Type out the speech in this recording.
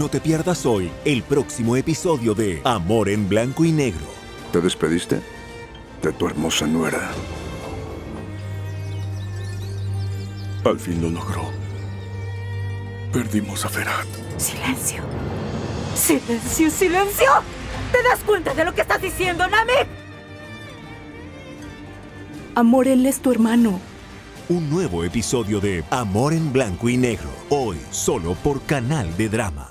No te pierdas hoy el próximo episodio de Amor en Blanco y Negro. ¿Te despediste? De tu hermosa nuera. Al fin lo logró. Perdimos a Ferat. Silencio. Silencio, silencio. ¿Te das cuenta de lo que estás diciendo, Nami? Amor, él es tu hermano. Un nuevo episodio de Amor en Blanco y Negro. Hoy solo por Canal de Drama.